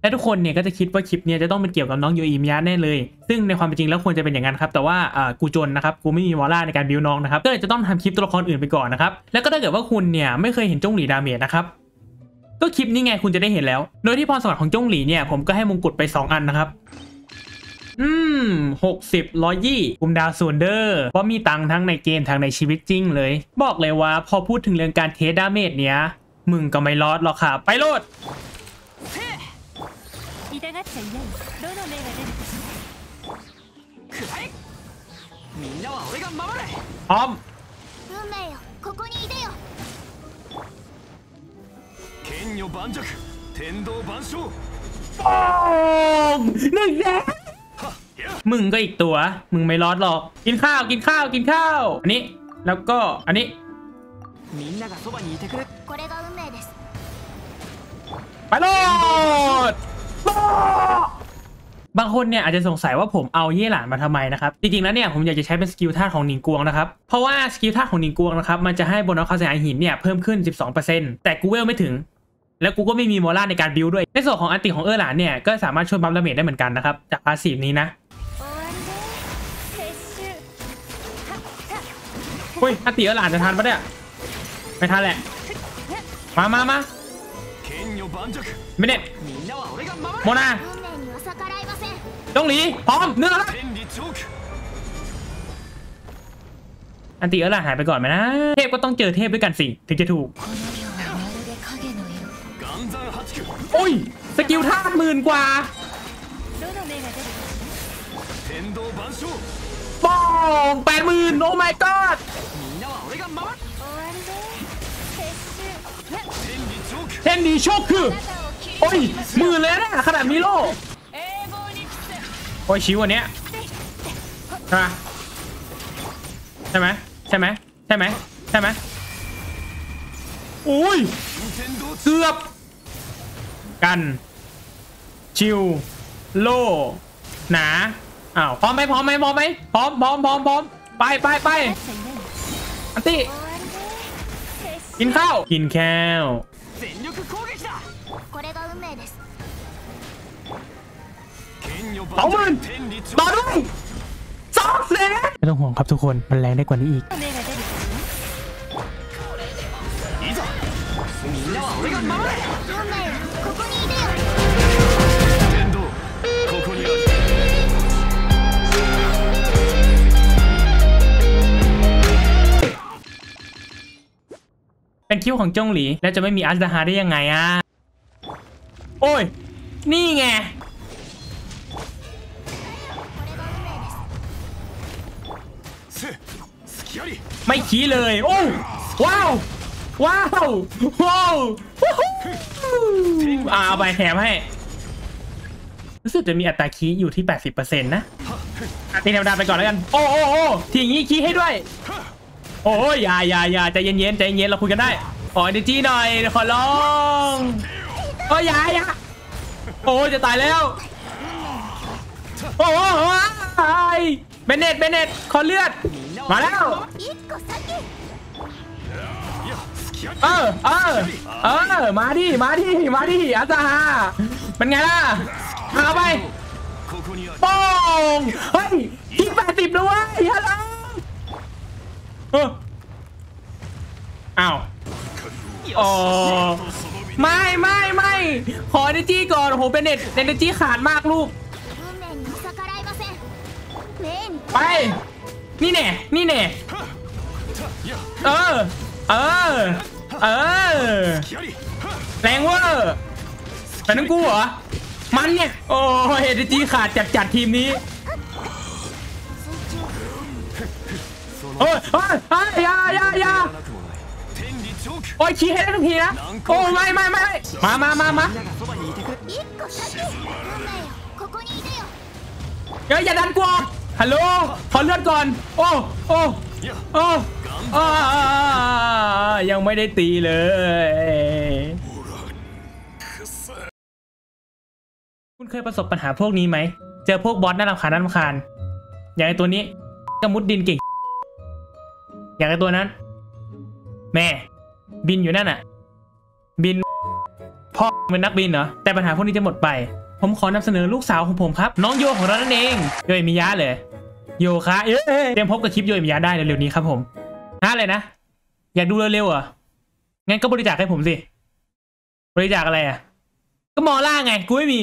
และทุกคนเนี่ยก็จะคิดว่าคลิปเนี้ยจะต้องเป็นเกี่ยวกับน้องโยอิมิยะแน่เลย ซึ่งในความเป็นจริงแล้วควรจะเป็นอย่างนั้นครับ แต่ว่ากูจนนะครับ กูไม่มี Mora ในการ build น้องนะครับ ก็เลยจะต้องทำคลิปตัวละครอื่นไปก่อนนะครับ แล้วก็ถ้าเกิดว่าคุณเนี่ยไม่เคยเห็นจงหลี damage นะครับ ก็คลิปนี้ไงคุณจะได้เห็นแล้ว โดยที่พรสวรรค์ของจงหลีเนี่ยผมก็ให้มงกุฎไป 2 อันนะครับ อืมหกสิบร้อยยี่คุมดาวศูนเดอร์เพราะมีตังทั้งในเกมทั้งในชีวิตจริงเลย บอกเลยว่าพอพูดถึงเรื่องการ test damage เนี้ยมึงก็ไม่รอดหรอกค่ะไปโลด 痛がっちゃいないどの目が出るかしらくらえみんなは俺が守る พร้อม 運命よここにいでよ剣女盤石天道万象 โอ้หนึ่งแสน はっや มึงก็อีกตัว มึงไม่รอดหรอก กินข้าว กินข้าว กินข้าว อันนี้ แล้วก็ อันนี้ みんながそばにいてくれこれが運命です ไปโลด บางคนเนี่ยอาจจะสงสัยว่าผมเอาเย่หลานมาทำไมนะครับจริงๆแล้วเนี่ยผมอยากจะใช้เป็น skill ท่าของหนิงกวงนะครับเพราะว่า skill ท่าของหนิงกวงนะครับมันจะให้โบนัสความเสียหายหินเนี่ยเพิ่มขึ้น 12%แต่กูเวลไม่ถึง แล้วกูก็ไม่มี Mora ในการ build ด้วยในส่วนของ ulti ของเย่หลานเนี่ยก็สามารถช่วย buff damage ได้เหมือนกันนะครับจาก passive นี้นะเฮ้ยอันติเออหลานจะทันปะเนี่ยไม่ทันแหละมามามา มิเนตโมนาจงหลีพร้อมเนื้อละอันตีเออล่ะหายไปก่อนไหมนะ เทพก็ต้องเจอเทพด้วยกันสิ ถึงจะถูก โอ้ย สกิลท่าหมื่นกว่าปองแปดหมื่นโอ้ my god เช่นดีโชคคือ โอ้ยมือเลยนะขนาดมิโลโอ้ยชิวอันเนี้ยใช่ไหมใช่ไหมใช่ไหมใช่ไหมใช่ไหมโอ้ยเสือบกัน ชิว โล หนาอ้าวพร้อมไหมพร้อมไหมพร้อมไหมพร้อมพร้อมพร้อมพร้อมไปไปไปอันตี้ กินข้าว กินข้าว 全力攻撃だこれが運命です剣女 สองหมื่น 天理チョ ต่อ ーク ด้วยสองแสนไม่ต้องห่วงครับทุกคน มันแรงได้กว่านี้อีก どの目が出るかしいざみんなは俺が守る คิ้วของจงหลี แล้วจะไม่มีอัสดาฮาได้ยังไงอะโอ้ย นี่ไง ไม่ขี้เลย โอ้ว้าว ว้าว ว้าวอาไปแถมให้ รู้สึกจะมีอัตราขีอยู่ที่ 80%นะตีธรรมดาไปก่อนแล้วกัน โอ้โอ้โอ้ทีนี้ขีให้ด้วย โอ้ยอย่าอย่าอย่าใจเย็นใจเย็นเราคุยกันได้ขอเอนจีหน่อยขอร้องโอ้ยอย่าย่าโอ้จะตายแล้วโอ้ยเบเนตเบเนตขอเลือดมาแล้วเออเออเออมาดิมาดิมาดิอาซาฮาเป็นไงล่ะหาไปป้องเฮ้ยที่แปดสิบเลยฮัลโหล อ้าวอ๋อไม่ไม่ไม่ขอเอเนจีก่อนโหเป็นเน็ตเอเนจีขาดมากลูกไป นี่แน่นี่แน่เออ เออ เออ แรงเวอร์แต่นั่นกูเหรอ มันเนี่ย โอ้เอเนจีขาดจากจัดทีมนี้ โอ้ยโอ้ยอ้ยายายาโอ้ยชี้ให้ได้ทุกทีนะโอ้ไม่ไม่ไม่มามามามาเฮ้ยอย่าดันกวอกฮัลโหลขอเลือดก่อน โอ้โอ้โอ้โอ้ยังไม่ได้ตีเลยคุณเคยประสบปัญหาพวกนี้ไหม เจอพวกบอสน่ารำคาญน่ารำคาญอย่างไอตัวนี้กระมุดดินเก่ง อยางไอตัวนั้น แม่ บินอยู่นั่นน่ะบินพ่อเป็นนักบินเหรอแต่ปัญหาพวกนี้จะหมดไป ผมขอนำเสนอลูกสาวของผมครับ น้องโยของเรานั่นเองโยเอมิยะเลยโยคะเอ้ยเตรียมพบกับคลิปโยเอมิยะได้เร็วๆนี้ครับผมฮะอะไรนะอยากดูเร็วๆเหรองั้นก็บริจาคให้ผมสิบริจาคอะไรอะ ก็มอล่าไงกูไม่มี